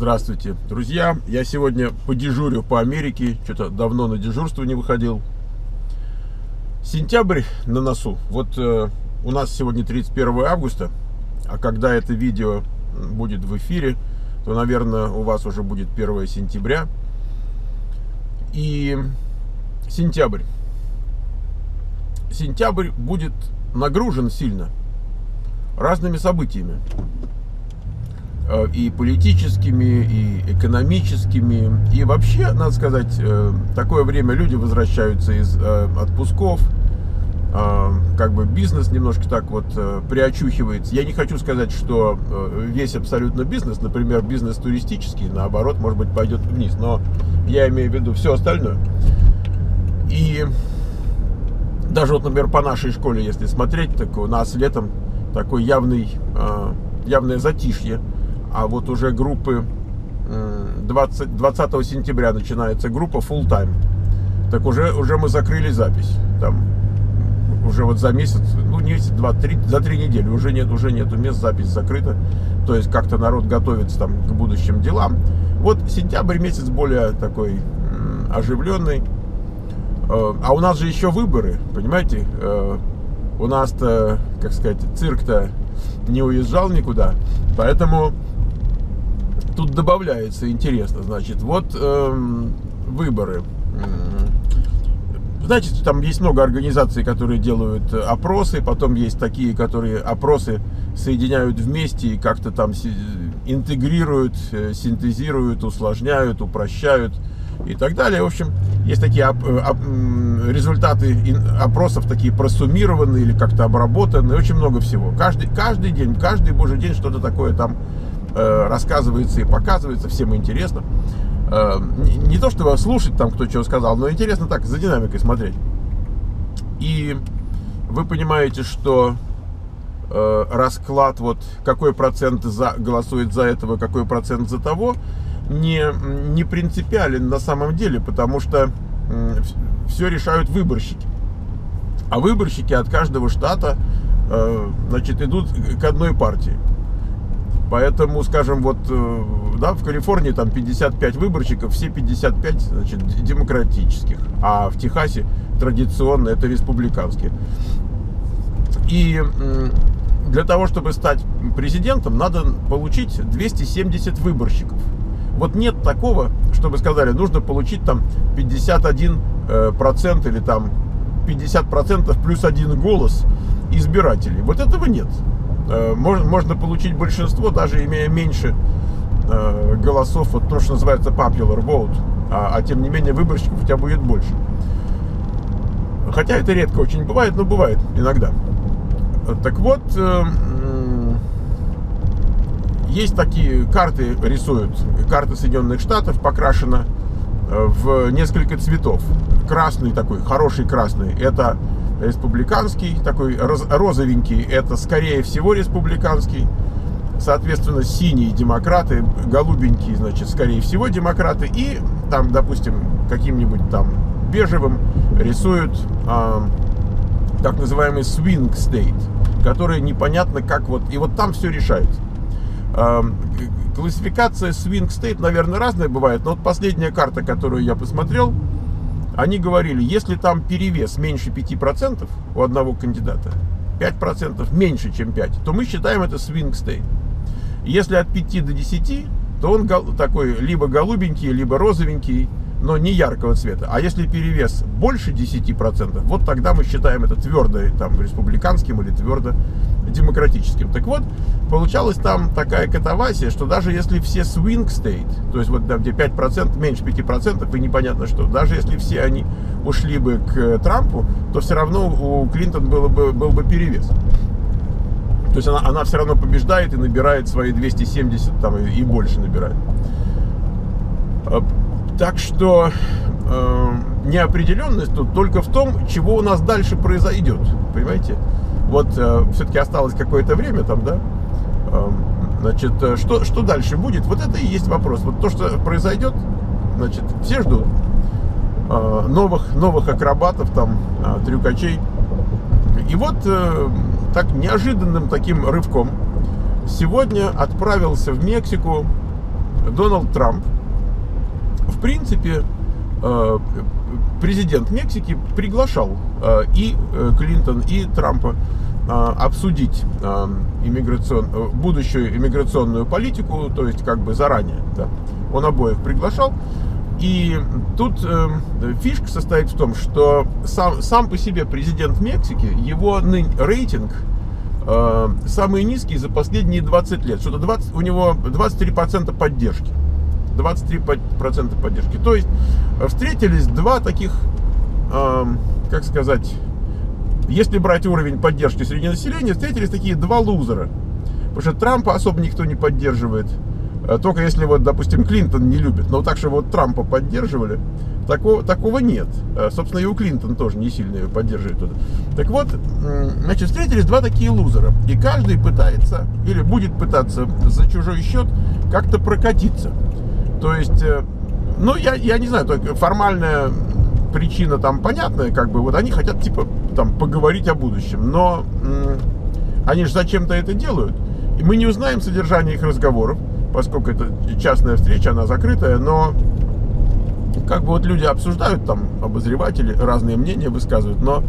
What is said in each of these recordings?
Здравствуйте, друзья. Я сегодня подежурю по Америке. Что-то давно на дежурство не выходил. Сентябрь на носу. Вот э, у нас сегодня 31 августа, а когда это видео будет в эфире, то, наверное, у вас уже будет 1 сентября. И сентябрь. Сентябрь будет нагружен сильно разными событиями. Э, и политическими, и экономическими. И вообще, надо сказать, э, такое время люди возвращаются из э, отпусков, как бы бизнес немножко так вот приочухивается. Я не хочу сказать, что весь абсолютно бизнес, например, бизнес туристический, наоборот, может быть, пойдет вниз, но я имею в виду все остальное. И даже вот, например, по нашей школе, если смотреть, так у нас летом такой явный, явное затишье а вот уже группы 20, 20 сентября начинается группа full time. Так уже, уже мы закрыли запись. Там уже вот за месяц, ну не месяц, два, три, за три недели уже нет, уже нету мест, запись закрыта. То есть как-то народ готовится там к будущим делам. Вот сентябрь месяц более такой оживленный. Э, а у нас же еще выборы, понимаете? Э, у нас-то, как сказать, цирк-то не уезжал никуда. Поэтому тут добавляется, интересно, значит, вот э, выборы. Знаете, там есть много организаций, которые делают опросы, потом есть такие, которые опросы соединяют вместе и как-то там интегрируют, э, синтезируют, усложняют, упрощают и так далее. В общем, есть такие э, результаты опросов, такие просуммированные или как-то обработанные, очень много всего. Каждый, каждый день, каждый божий день что-то такое там Э, рассказывается и показывается, всем интересно. Э, не то, чтобы слушать там, кто что сказал, но интересно так, за динамикой смотреть. И вы понимаете, что э, расклад, вот какой процент за, голосует за этого, какой процент за того, не, не принципиален на самом деле, потому что все решают выборщики. А выборщики от каждого штата значит, идут к одной партии. Поэтому, скажем, вот э, да, в Калифорнии там 55 выборщиков, все 55 значит, демократических, а в Техасе традиционно это республиканские. И для того, чтобы стать президентом, надо получить 270 выборщиков. Вот нет такого, чтобы сказали, нужно получить там 51 э, процент или там 50 процентов плюс один голос избирателей. Вот этого нет. Э, можно, можно получить большинство, даже имея меньше э, голосов, вот то, что называется popular vote, а, а тем не менее выборщиков у тебя будет больше. Хотя это редко очень бывает, но бывает иногда. Так вот, э, есть такие карты рисуют, карта Соединенных Штатов покрашена в несколько цветов. Красный такой, хороший красный, это республиканский, такой розовенький, это скорее всего республиканский. Соответственно, синие демократы, голубенькие, значит, скорее всего демократы. И там, допустим, каким-нибудь там бежевым рисуют э, так называемый swing state, который непонятно как вот... И вот там все решается. Э, классификация swing state, наверное, разная бывает, но вот последняя карта, которую я посмотрел, они говорили, если там перевес меньше 5% у одного кандидата, 5% меньше, чем 5, то мы считаем это swing state. Если от 5 до 10, то он такой либо голубенький, либо розовенький, но не яркого цвета. А если перевес больше 10%, вот тогда мы считаем это твердо там, республиканским или твердо демократическим. Так вот, получалась там такая катавасия, что даже если все swing state, то есть вот там, где 5%, меньше 5% и непонятно что, даже если все они ушли бы к Трампу, то все равно у Клинтон было бы, был бы перевес. То есть она, она все равно побеждает и набирает свои 270 там, и, и больше набирает. Так что э, неопределенность тут только в том, чего у нас дальше произойдет. Понимаете? Вот э, все-таки осталось какое-то время там, да? Э, значит, что, что дальше будет? Вот это и есть вопрос. Вот то, что произойдет, значит, все ждут э, новых, новых акробатов, там, э, трюкачей. И вот э, так неожиданным таким рывком сегодня отправился в Мексику Дональд Трамп, в принципе, э, президент Мексики приглашал э, и э, Клинтон, и Трампа обсудить иммиграцион, будущую иммиграционную политику, то есть как бы заранее. Да. Он обоих приглашал. И тут фишка состоит в том, что сам, сам по себе президент Мексики, его рейтинг самый низкий за последние 20 лет. Что-то 20, у него 23% поддержки. 23% поддержки. То есть э, встретились два таких, э, как сказать, если брать уровень поддержки среди населения, встретились такие два лузера. Потому что Трампа особо никто не поддерживает. Э, только если вот, допустим, Клинтон не любит. Но так, что вот Трампа поддерживали, такого, такого нет. Собственно, и у Клинтон тоже не сильно ее поддерживает. Так вот, значит, встретились два такие лузера. И каждый пытается, или будет пытаться за чужой счет как-то прокатиться. То есть, э, ну, я, я не знаю, только формальная причина там понятная, как бы, вот они хотят, типа, там, поговорить о будущем, но они же зачем-то это делают. И мы не узнаем содержание их разговоров, поскольку это частная встреча, она закрытая, но как бы вот люди обсуждают, там, обозреватели разные мнения высказывают, но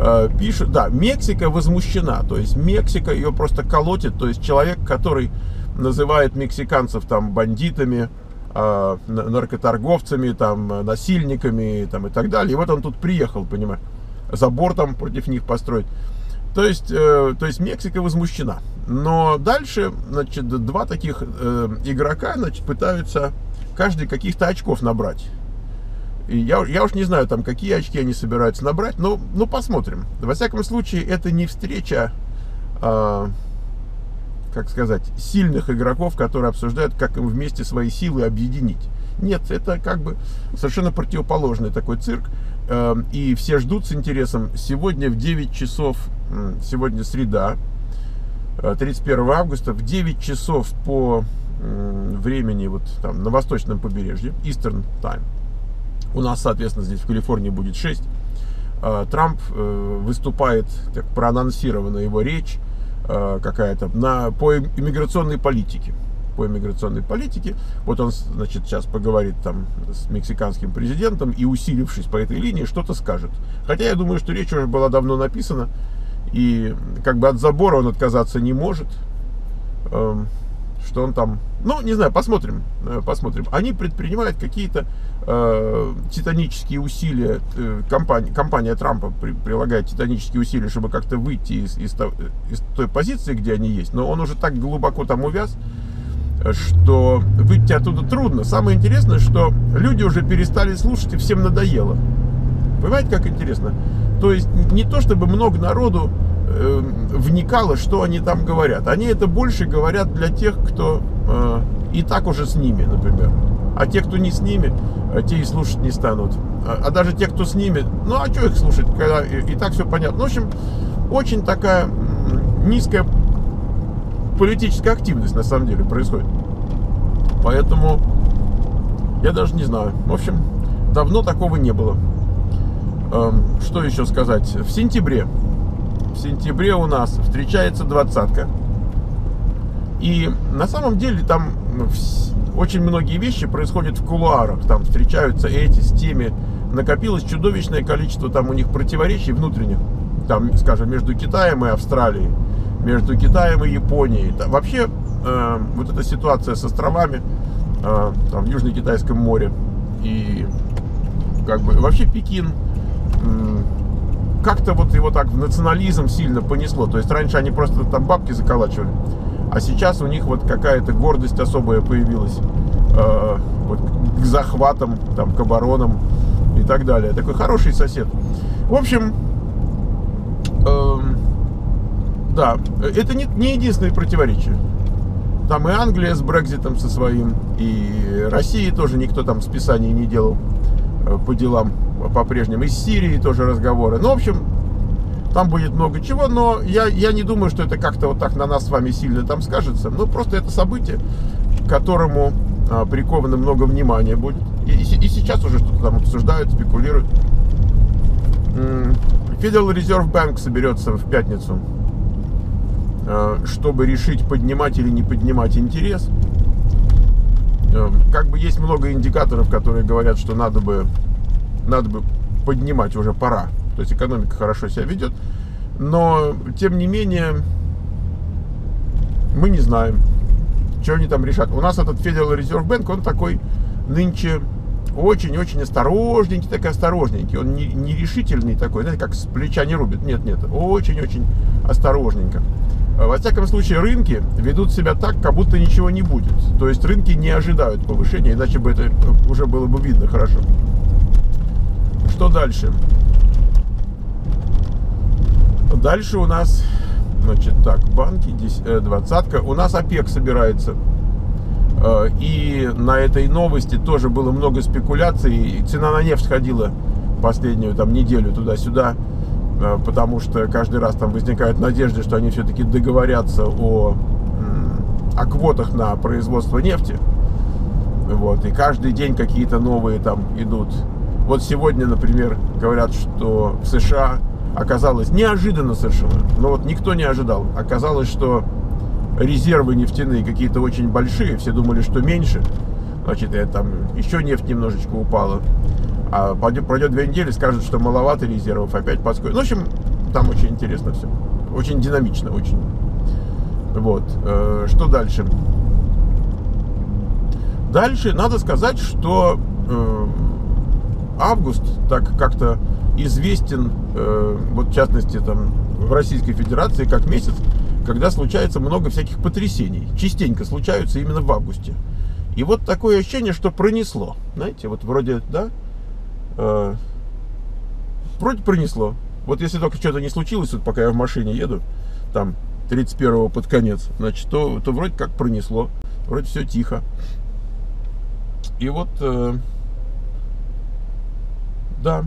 э, пишут, да, Мексика возмущена, то есть Мексика ее просто колотит, то есть человек, который называет мексиканцев там бандитами, э, наркоторговцами, там, насильниками там, и так далее. И вот он тут приехал, понимаешь, забор там против них построить. То есть, э, то есть Мексика возмущена. Но дальше, значит, два таких э, игрока, значит, пытаются каждый каких-то очков набрать. И я, я уж не знаю, там, какие очки они собираются набрать, но ну, посмотрим. Во всяком случае, это не встреча э, как сказать, сильных игроков, которые обсуждают, как им вместе свои силы объединить. Нет, это как бы совершенно противоположный такой цирк. Эм, и все ждут с интересом. Сегодня в 9 часов, сегодня среда, 31 э, августа, в 9 часов по времени вот там на восточном побережье, Eastern Time, у нас, соответственно, здесь в Калифорнии будет 6, э, Трамп э, выступает, как проанонсирована его речь, какая-то на, по иммиграционной политике. По иммиграционной политике. Вот он, значит, сейчас поговорит там с мексиканским президентом и, усилившись по этой линии, что-то скажет. Хотя я думаю, что речь уже была давно написана, и как бы от забора он отказаться не может. Что он там, ну, не знаю, посмотрим, э, посмотрим. Они предпринимают какие-то э, титанические усилия, э, компания, компания Трампа при, прилагает титанические усилия, чтобы как-то выйти из, из, из той позиции, где они есть, но он уже так глубоко там увяз, что выйти оттуда трудно. Самое интересное, что люди уже перестали слушать и всем надоело. Понимаете, как интересно? То есть не то, чтобы много народу э, вникало, что они там говорят. Они это больше говорят для тех, кто э, и так уже с ними, например. А те, кто не с ними, э, те и слушать не станут. А, а даже те, кто с ними, ну а что их слушать, когда и, и так все понятно. В общем, очень такая низкая политическая активность на самом деле происходит. Поэтому я даже не знаю. В общем, давно такого не было. Эм, что еще сказать? В сентябре в сентябре у нас встречается двадцатка. И на самом деле там очень многие вещи происходят в кулуарах. Там встречаются эти с теми. Накопилось чудовищное количество там у них противоречий внутренних. Там, скажем, между Китаем и Австралией, между Китаем и Японией. Там, вообще, э, вот эта ситуация с островами э, там, в Южно-Китайском море и как бы вообще Пекин э, как-то вот его так в национализм сильно понесло. То есть раньше они просто там бабки заколачивали, а сейчас у них вот какая-то гордость особая появилась э, вот, к захватам, там, к оборонам и так далее. Такой хороший сосед. В общем, э, да, это не, не единственное противоречие. Там и Англия с Брекзитом со своим, и России тоже никто там списаний не делал э, по делам по-прежнему. Из Сирии тоже разговоры. Ну, в общем, там будет много чего, но я, я не думаю, что это как-то вот так на нас с вами сильно там скажется. Ну, просто это событие, к которому а, приковано много внимания будет. И, и, и сейчас уже что-то там обсуждают, спекулируют. Federal Reserve Bank соберется в пятницу, а, чтобы решить, поднимать или не поднимать интерес. э, как бы есть много индикаторов, которые говорят, что надо бы, надо бы поднимать, уже пора. То есть экономика хорошо себя ведет. Но, тем не менее, мы не знаем, что они там решат. У нас этот Federal Reserve Bank, он такой нынче очень-очень осторожненький, такой осторожненький. Он не, не такой, знаете, как с плеча не рубит. Нет, нет, очень-очень осторожненько. Во всяком случае, рынки ведут себя так, как будто ничего не будет. То есть рынки не ожидают повышения, иначе бы это уже было бы видно хорошо. Что дальше? Дальше у нас, значит, так, банки, э, двадцатка. У нас ОПЕК собирается. Э, и на этой новости тоже было много спекуляций. Цена на нефть ходила последнюю там неделю туда-сюда, э, потому что каждый раз там возникают надежды, что они все-таки договорятся о, о квотах на производство нефти. Вот, и каждый день какие-то новые там идут. Вот сегодня, например, говорят, что в США оказалось неожиданно совершенно, но вот никто не ожидал. Оказалось, что резервы нефтяные какие-то очень большие, все думали, что меньше, значит, это там еще нефть немножечко упала. А пройдет две недели, скажут, что маловато резервов, опять подскочит. Ну, в общем, там очень интересно все. Очень динамично, очень. Вот. Э, что дальше? Дальше надо сказать, что э, август так как-то известен, э, вот в частности, там, в Российской Федерации, как месяц, когда случается много всяких потрясений. Частенько случаются именно в августе. И вот такое ощущение, что пронесло. Знаете, вот вроде, да, э, вроде пронесло. Вот если только что-то не случилось, вот пока я в машине еду, там 31 под конец, значит, то, то вроде как пронесло. Вроде все тихо. И вот, э, да,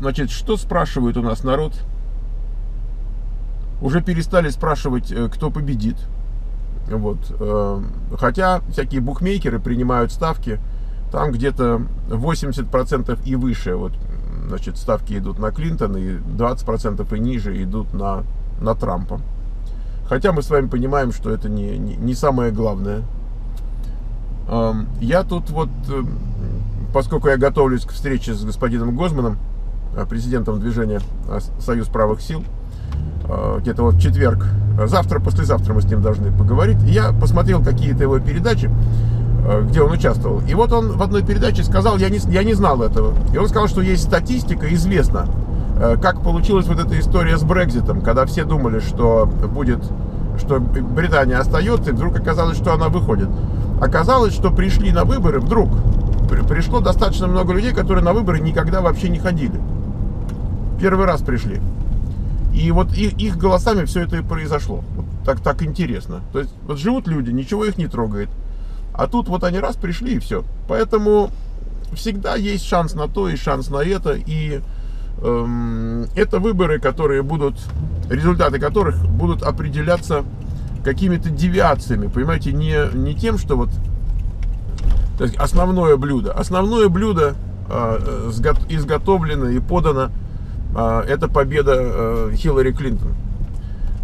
значит, что спрашивает у нас народ? уже перестали спрашивать, э, кто победит. Вот. Э, хотя всякие букмекеры принимают ставки, там где-то 80% и выше. Вот, значит, ставки идут на Клинтона, и 20% и ниже идут на, на Трампа. Хотя мы с вами понимаем, что это не, не, не самое главное. Эм, я тут вот, э, поскольку я готовлюсь к встрече с господином Гозманом, президентом движения Союз правых сил, Э, где-то вот в четверг, завтра, послезавтра мы с ним должны поговорить. я посмотрел какие-то его передачи, э, где он участвовал. И вот он в одной передаче сказал, я не, я не знал этого. И он сказал, что есть статистика, известно, э, как получилась вот эта история с Брекзитом, когда все думали, что будет, что Британия остается, и вдруг оказалось, что она выходит. Оказалось, что пришли на выборы вдруг. Пришло достаточно много людей, которые на выборы никогда вообще не ходили. Первый раз пришли. И вот их, голосами все это и произошло. Вот так, так интересно. То есть вот живут люди, ничего их не трогает. А тут вот они раз пришли и все. Поэтому всегда есть шанс на то и шанс на это. И эм, это выборы, которые будут, результаты которых будут определяться какими-то девиациями. Понимаете, не, не тем, что вот то есть основное блюдо. Основное блюдо э, изготовлено и подано а, это победа э, Хиллари Клинтон.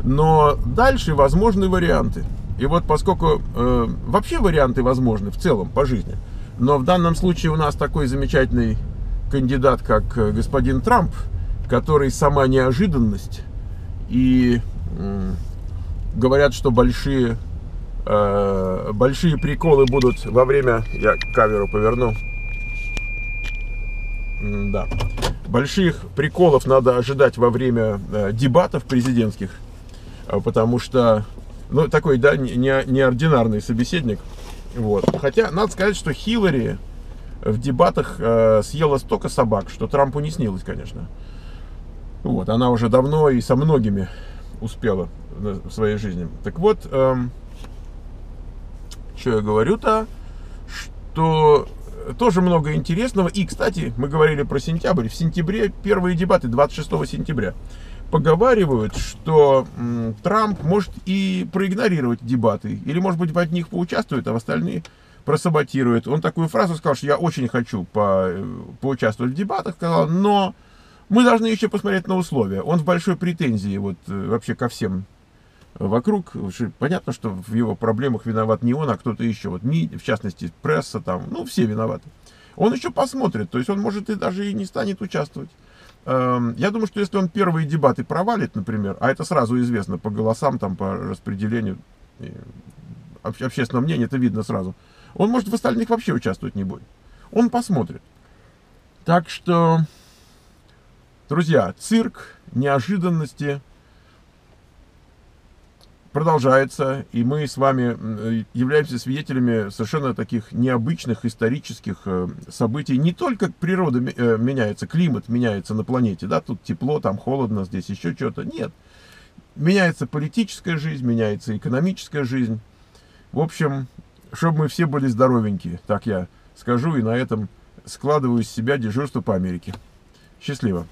Но дальше возможны варианты. И вот поскольку э, вообще варианты возможны в целом по жизни, но в данном случае у нас такой замечательный кандидат, как господин Трамп, который сама неожиданность, и говорят, что большие, большие приколы будут во время... Я камеру поверну. Да больших приколов надо ожидать во время э, дебатов президентских, э, потому что, ну, такой, да, не, неординарный собеседник. Вот. Хотя, надо сказать, что Хиллари в дебатах э, съела столько собак, что Трампу не снилось, конечно. Вот, она уже давно и со многими успела в своей жизни. Так вот, эм, что я говорю-то, что тоже много интересного. И, кстати, мы говорили про сентябрь. В сентябре первые дебаты, 26 сентября. Поговаривают, что м, Трамп может и проигнорировать дебаты. Или, может быть, в них поучаствует, а в остальные просаботирует. Он такую фразу сказал, что я очень хочу по, поучаствовать в дебатах, сказал, но мы должны еще посмотреть на условия. Он в большой претензии вот э, вообще ко всем вокруг. Понятно, что в его проблемах виноват не он, а кто-то еще. Вот МИД, в частности, пресса там, ну, все виноваты. Он еще посмотрит, то есть он может и даже и не станет участвовать. Эм, я думаю, что если он первые дебаты провалит, например, а это сразу известно по голосам, там, по распределению общественного мнения, это видно сразу, он может в остальных вообще участвовать не будет. Он посмотрит. Так что, друзья, цирк, неожиданности, продолжается, и мы с вами являемся свидетелями совершенно таких необычных исторических э, событий. Не только природа э, меняется, климат меняется на планете, да, тут тепло, там холодно, здесь еще что-то. Нет. Меняется политическая жизнь, меняется экономическая жизнь. В общем, чтобы мы все были здоровенькие, так я скажу, и на этом складываю из себя дежурство по Америке. Счастливо.